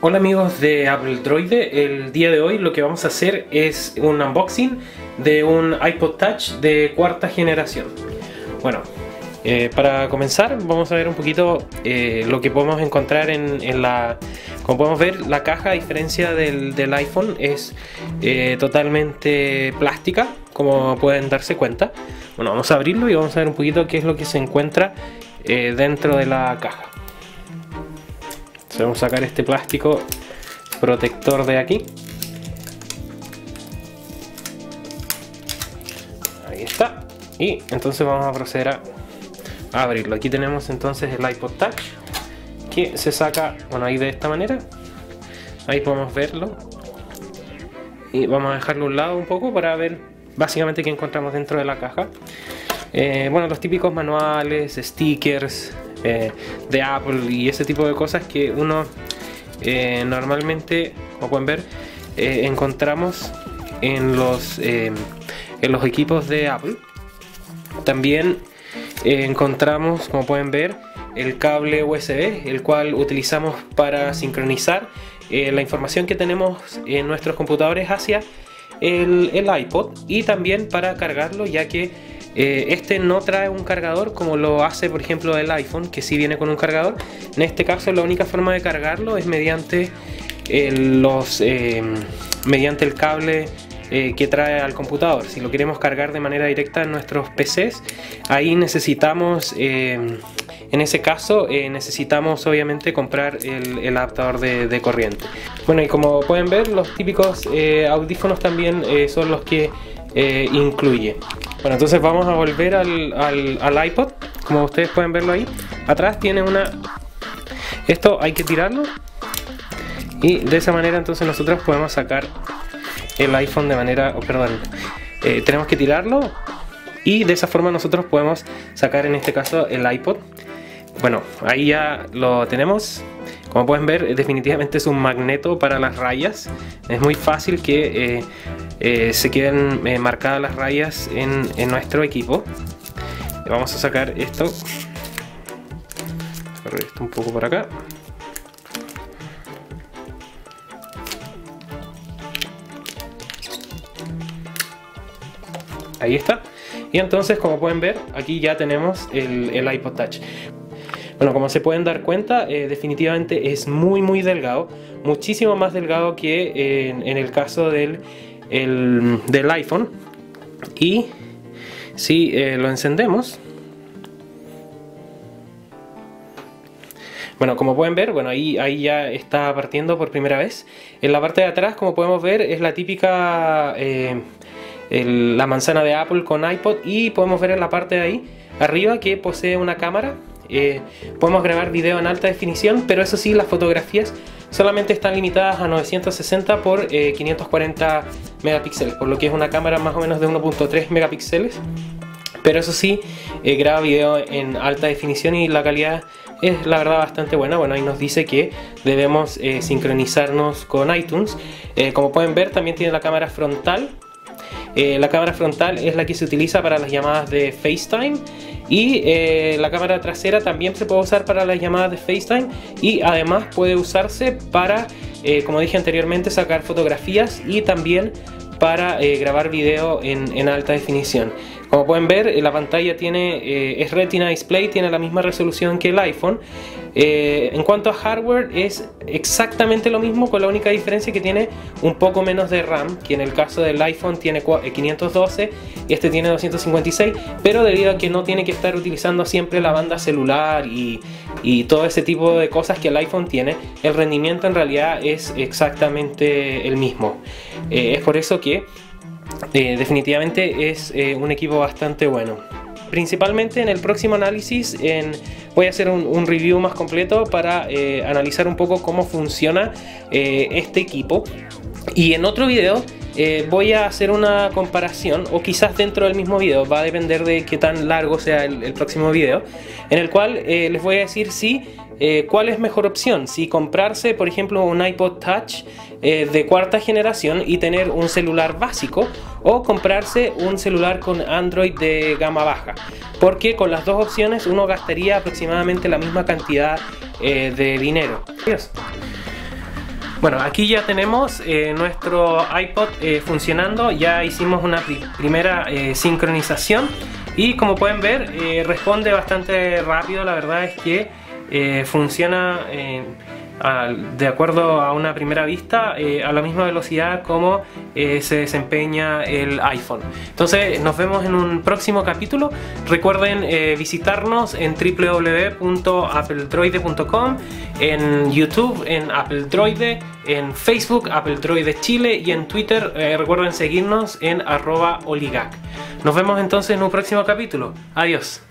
Hola amigos de Apple Droide, el día de hoy lo que vamos a hacer es un unboxing de un iPod Touch de cuarta generación. Bueno, eh, para comenzar vamos a ver un poquito eh, lo que podemos encontrar en, la... Como podemos ver, la caja a diferencia del, iPhone es eh, totalmente plástica, como pueden darse cuenta. Bueno, vamos a abrirlo y vamos a ver un poquito qué es lo que se encuentra dentro de la caja vamos a sacar este plástico protector de aquí. Ahí está. Y entonces vamos a proceder a, abrirlo. Aquí tenemos entonces el iPod Touch que se saca bueno ahí de esta manera. Ahí podemos verlo. Y vamos a dejarlo a un lado un poco para ver básicamente qué encontramos dentro de la caja eh, bueno los típicos manuales stickers eh, de Apple y ese tipo de cosas que uno eh, normalmente, como pueden ver, encontramos en los, en los equipos de Apple. También encontramos, como pueden ver, el cable USB, el cual utilizamos para sincronizar la información que tenemos en nuestros computadores hacia el, el iPod y también para cargarlo ya que eh, este no trae un cargador como lo hace por ejemplo el iPhone, que sí viene con un cargador. En este caso la única forma de cargarlo es mediante, los, eh, mediante el cable eh, que trae al computador. Si lo queremos cargar de manera directa en nuestros PCs, ahí necesitamos, en ese caso, necesitamos obviamente comprar el, adaptador de, corriente. Bueno, y como pueden ver, los típicos audífonos también son los que incluye. Bueno, entonces vamos a volver al, iPod, como ustedes pueden verlo ahí. Atrás tiene una... Esto hay que tirarlo y de esa manera entonces nosotros podemos sacar el iPhone de manera... Oh, perdón, eh, tenemos que tirarlo y de esa forma nosotros podemos sacar en este caso el iPod. Bueno, ahí ya lo tenemos. Como pueden ver, definitivamente es un magneto para las rayas. Es muy fácil que... Eh, eh, se queden eh, marcadas las rayas en, nuestro equipo. Vamos a sacar esto. Esto un poco por acá. Ahí está. Y entonces como pueden ver aquí ya tenemos el, el iPod Touch bueno, como se pueden dar cuenta, eh, definitivamente es muy muy delgado, muchísimo más delgado que en el caso del el, del iPhone y si eh, lo encendemos Bueno, como pueden ver, bueno, ahí, ahí ya está partiendo por primera vez. En la parte de atrás, como podemos ver, es la típica eh, la manzana de Apple con iPod y podemos ver en la parte de ahí arriba que posee una cámara. Eh, podemos grabar video en alta definición, pero eso sí, las fotografías solamente están limitadas a 960 por 540 megapíxeles, por lo que es una cámara más o menos de 1.3 megapíxeles. Pero eso sí, eh, graba video en alta definición y la calidad es la verdad bastante buena. Bueno, ahí nos dice que debemos eh, sincronizarnos con iTunes. Eh, como pueden ver, también tiene la cámara frontal. la cámara frontal es la que se utiliza para las llamadas de FaceTime y la cámara trasera también se puede usar para las llamadas de FaceTime y además puede usarse para eh, como dije anteriormente, sacar fotografías y también para eh, grabar video en, alta definición. Como pueden ver, la pantalla tiene, eh, es Retina Display, tiene la misma resolución que el iPhone. en cuanto a hardware, es exactamente lo mismo, con la única diferencia que tiene un poco menos de RAM, que en el caso del iPhone tiene 512 y este tiene 256, pero debido a que no tiene que estar utilizando siempre la banda celular y todo ese tipo de cosas que el iPhone tiene, el rendimiento en realidad es exactamente el mismo. es por eso que eh, definitivamente es eh, un equipo bastante bueno. Principalmente en el próximo análisis voy a hacer un, review más completo para eh, analizar un poco cómo funciona este equipo. Y en otro video voy a hacer una comparación, o quizás dentro del mismo video, va a depender de qué tan largo sea el, próximo video, en el cual les voy a decir si eh, ¿cuál es mejor opción? Si comprarse, por ejemplo, un iPod Touch eh, de cuarta generación y tener un celular básico o comprarse un celular con Android de gama baja. Porque con las dos opciones uno gastaría aproximadamente la misma cantidad eh, de dinero. Bueno, aquí ya tenemos eh, nuestro iPod eh, funcionando, ya hicimos una primera eh, sincronización. Y como pueden ver responde bastante rápido, la verdad es que funciona de acuerdo a una primera vista eh, a la misma velocidad como eh, se desempeña el iPhone. Entonces nos vemos en un próximo capítulo. Recuerden eh, visitarnos en www.appledroide.com, en YouTube en Apple Droide, en Facebook Apple Droide Chile y en Twitter recuerden seguirnos en arroba oligac. Nos vemos entonces en un próximo capítulo. Adiós.